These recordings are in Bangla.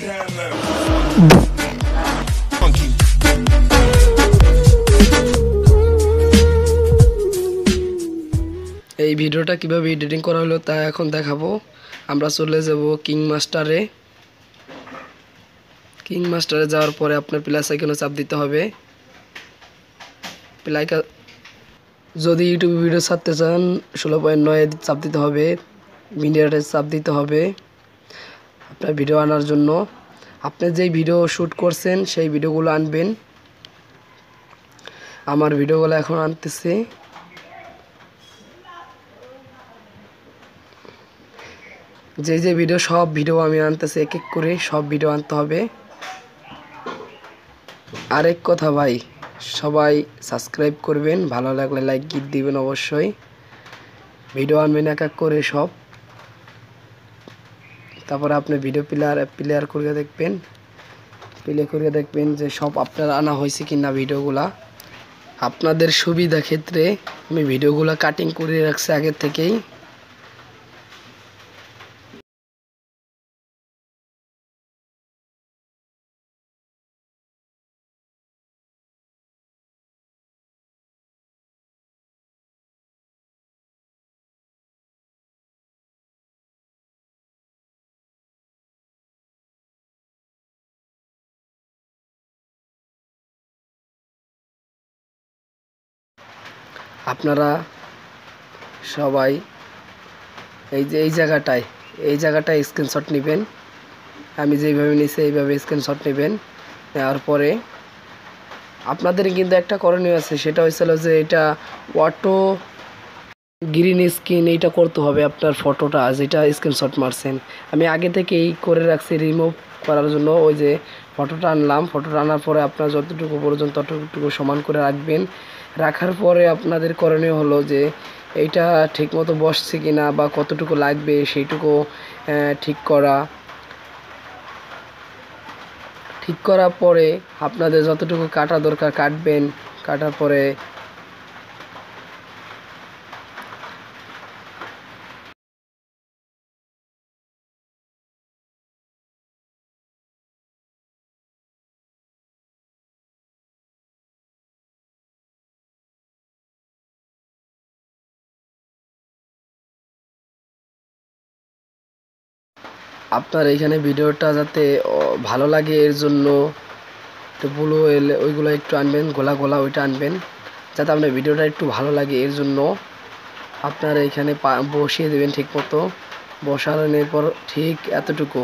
এই ভিডিওটা কীভাবে এডিটিং করা হলো তা এখন দেখাবো। আমরা চলে যাব কিং মাস্টারে কিং মাস্টারে যাওয়ার পরে আপনার প্লাস আইকনে চাপ দিতে হবে। প্লাইকা যদি ইউটিউবে ভিডিও ছাড়তে চান, ষোলো পয়েন্ট নয় চাপ দিতে হবে। মিডিয়াতে চাপ দিতে হবে। আপনার ভিডিও আনার জন্য। আপনি যেই ভিডিও শ্যুট করছেন, সেই ভিডিওগুলো আনবেন। আমার ভিডিওগুলো এখন আনতেছে। যে যে ভিডিও সব ভিডিও আমি আনতেছি এক এক করে সব ভিডিও আনতে হবে। আরেক কথা ভাই, সবাই সাবস্ক্রাইব করবেন, ভালো লাগলে লাইক গিট দিবেন অবশ্যই। ভিডিও আনবেন এক এক করে সব। তারপরে আপনি ভিডিও প্লেয়ার প্লেয়ার করে দেখবেন। প্লে করে দেখবেন যে সব আপনার আনা হয়েছে কি না ভিডিওগুলা আপনাদের সুবিধা ক্ষেত্রে আমি ভিডিওগুলো কাটিং করে রাখছি আগের থেকেই। আপনারা সবাই এই যে, এই জায়গাটায় এই জায়গাটায় স্ক্রিনশট নেবেন। আমি যেইভাবে নিছি, এইভাবে স্ক্রিনশট নেবেন। নেওয়ার পরে আপনাদের কিন্তু একটা করণীয় আছে, সেটা হয়েছিল যে এটা অটো গ্রিন স্ক্রিন এইটা করতে হবে আপনার ফটোটা যেটা স্ক্রিনশট মারছেন। আমি আগে থেকেই করে রাখছি রিমুভ করার জন্য, ওই যে ফটোটা আনলাম। ফটোটা আনার পরে আপনার যতটুকু পর্যন্ত, ততটুকু সমান করে রাখবেন। রাখার পরে আপনাদের করণীয় হলো যে এইটা ঠিকমতো বসছে কি না বা কতটুকু লাগবে সেইটুকু ঠিক করা। ঠিক করার পরে আপনাদের যতটুকু কাটা দরকার কাটবেন, কাটার পরে আপনার এখানে ভিডিওটা যাতে ভালো লাগে এর জন্য, একটু ব্লু এলে ওইগুলো একটু আনবেন, গোলা গোলা ওইটা আনবেন, যাতে আপনার ভিডিওটা একটু ভালো লাগে এর জন্য। আপনার এখানে বসিয়ে দেবেন ঠিক মতো বসানোর পর ঠিক এতটুকু।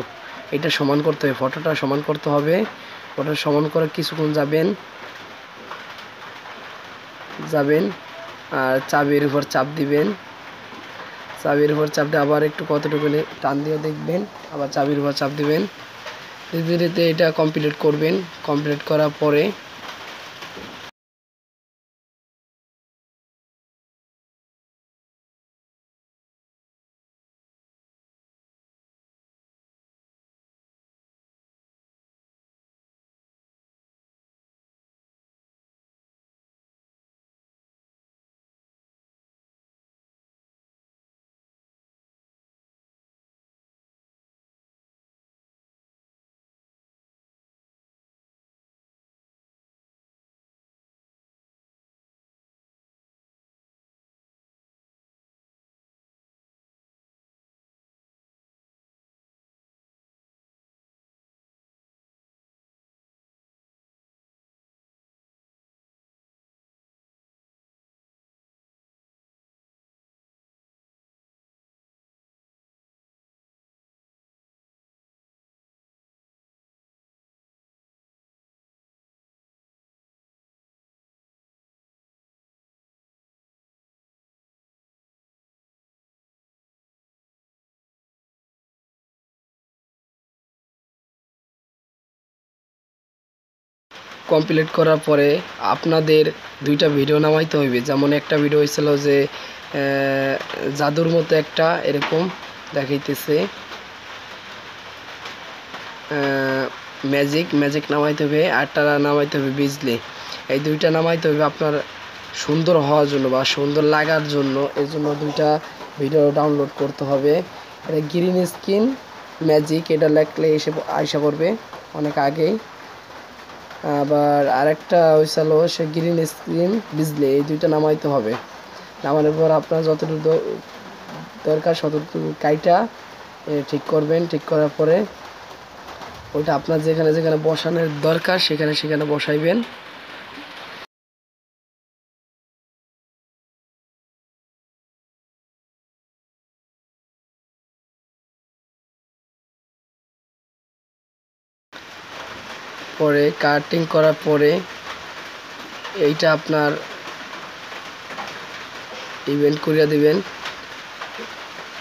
এটা সমান করতে হবে, ফটোটা সমান করতে হবে। ফটো সমান করে কিছুক্ষণ যাবেন। যাবেন, আর চাবির উপর চাপ দিবেন। চাবির উপর চাপ দিয়ে আবার একটু কতটুকু টান দিয়ে দেখবেন, আবার চাবির উপর চাপ দিবেন। ধীরে ধীরে এটা কমপ্লিট করবেন। কমপ্লিট করার পরে কমপ্লিট করার পরে আপনাদের দুইটা ভিডিও নামাইতে হইবে। যেমন একটা ভিডিও হয়েছিল যে জাদুর মতো একটা এরকম দেখাইতেছে। ম্যাজিক ম্যাজিক নামাইতে হবে আরটা নামাইতে হবে বিজলি এই দুইটা নামাইতে হবে আপনার সুন্দর হওয়ার জন্য বা সুন্দর লাগার জন্য। এই জন্য দুইটা ভিডিও ডাউনলোড করতে হবে। এটা গ্রিন স্ক্রিন ম্যাজিক এটা লেখলে এসে আইসা পড়বে অনেক আগেই। আবার আরেকটা হয়েছিল সে গ্রিন স্ক্রিন বিজলি, এই দুইটা নামাইতে হবে। নামানোর পর আপনার যতটুকু দরকার ততটুকু কাইটা ঠিক করবেন। ঠিক করার পরে ওইটা আপনার যেখানে যেখানে বসানোর দরকার, সেখানে সেখানে বসাইবেন। পরে কাটিং করার পরে, এইটা আপনার ইভেন্ট করিয়া দিবেন।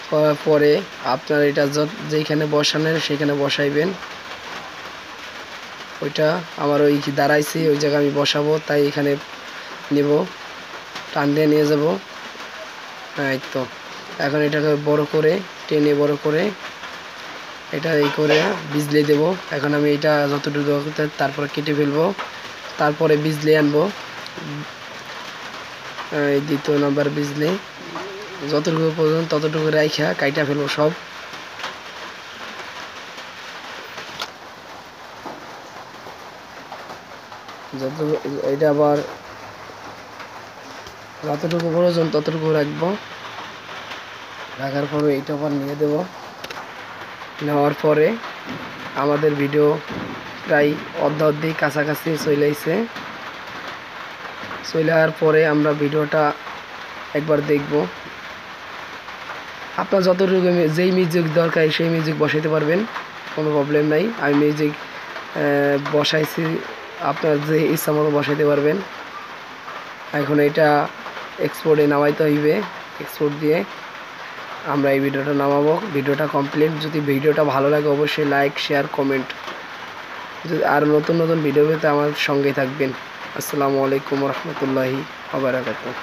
করার পরে আপনার এটা যেখানে বসানোর সেখানে বসাইবেন। ওইটা আমার ওই দাঁড়াইছি, ওই জায়গায় আমি বসাবো, তাই এখানে নেব। টান দিয়ে নিয়ে যাব। এই তো। এখন এটাকে বড় করে, টেনে বড় করে এটা এই করে বিজলি দেব। এখন আমি এটা যতটুকু তারপরে কেটে ফেলব। তারপরে বিজলি আনব। এই দ্বিতীয় নাম্বার বিজলি। যতটুকু পর্যন্ত ততটুকু রাইখা কাইটা ফেলব সব। যত এটা আবার যতটুকু প্রয়োজন ততটুকু রাখব। রাখার পরে এইটা আবার নিয়ে দেবো। নেওয়ার পরে আমাদের ভিডিও প্রায় অর্ধ অর্ধেক কাছাকাছি চলে আইছে। চলে আসার পরে আমরা ভিডিওটা একবার দেখব। আপনার যতটুকু যেই মিউজিক দরকার, সেই মিউজিক বসাইতে পারবেন, কোনো প্রবলেম নাই। আমি মিউজিক বসাইছি, আপনার যে ইচ্ছা মতো বসাইতে পারবেন। এখন এটা এক্সপোর্টে নামাইতে হইবে এক্সপোর্ট দিয়ে। আমরা এই ভিডিওটা নামাবো। ভিডিওটা কমপ্লিট যদি ভিডিওটা ভালো লাগে, অবশ্যই লাইক শেয়ার কমেন্ট যদি আর নতুন নতুন ভিডিও পেতে আমার সঙ্গে থাকবেন। আসসালামু আলাইকুম রহমতুল্লাহি আবরাকাতুহ